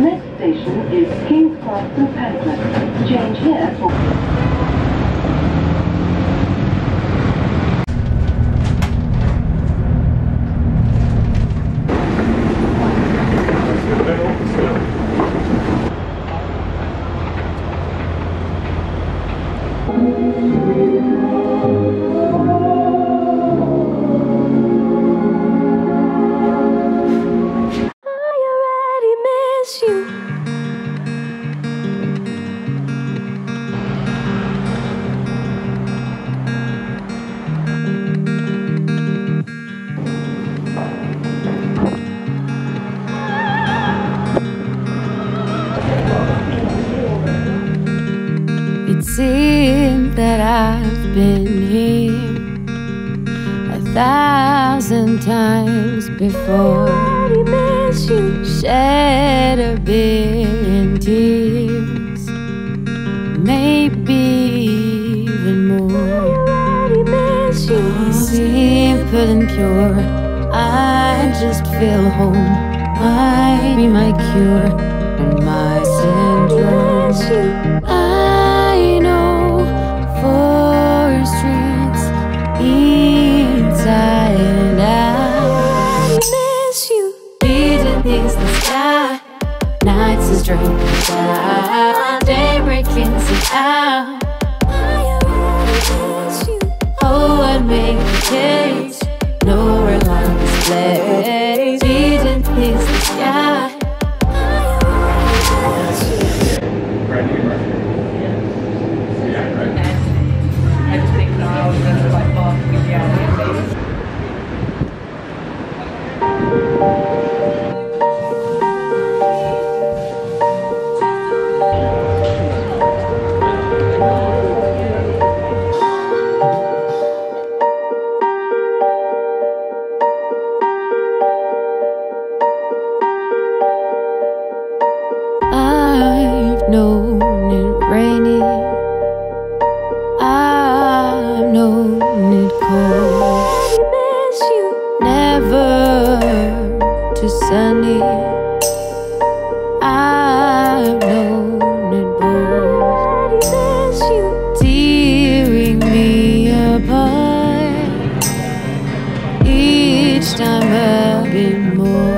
The next station is King's Cross Pancras. Change here for... It seemed that I've been here a thousand times before. Already miss you. Shed a billion tears, maybe even more. Already miss you. Simple and pure, I just feel home. Might be my cure and my syndrome. Miss you. I drunk down, day breaking out. I already you. Oh, what make the case? Nowhere like this place. Beating against the sky. I just think now is gonna like off reality. Known it rainy. I've known it cold. You. Never too sunny. I've known it miss you. tearing me apart. Each time a bit more,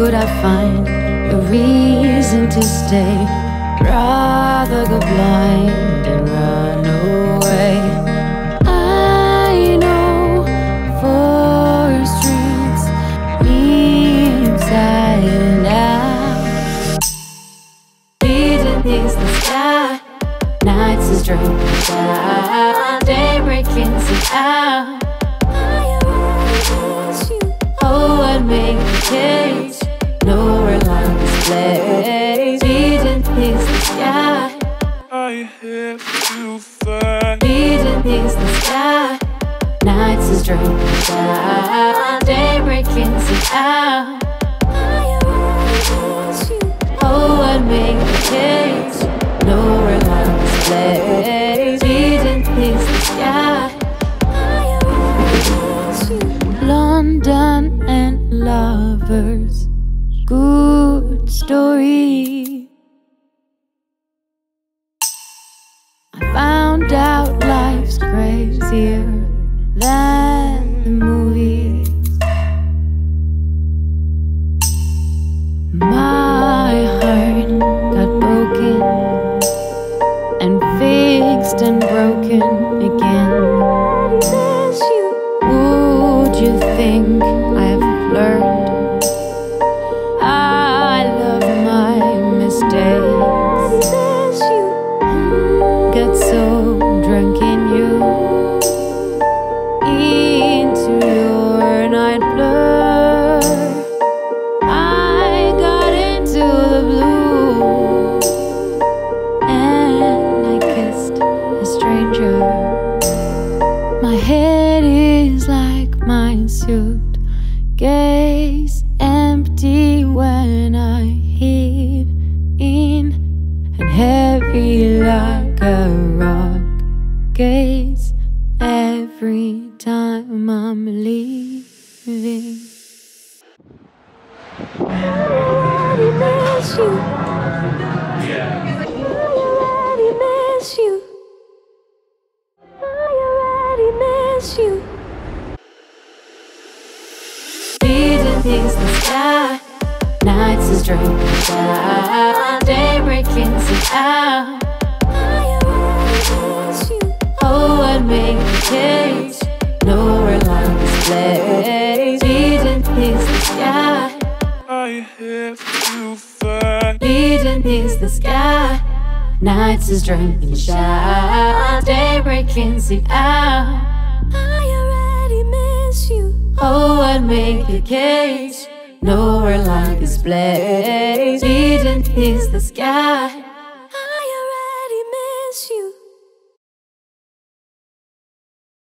could I find a reason to stay? Rather go blind and run away. I know four streets inside and out. Beating against the sky, nights is drunk down, day breaking out. I already miss you. Oh, what make the case? Nights is drunk down, day breaking out. Oh, what you. London and lovers, good story. I found out life's crazier than think miss you. I already miss you. I already miss you. Beating against the sky, nights is drinking down, day breaking out. I already miss you. Oh, what make the case? Nowhere like this. Beating against the sky. Nights is drinking shout, daybreak breaking us out. I already miss you. Oh, what make the case? Nowhere like this place. Beating against the sky.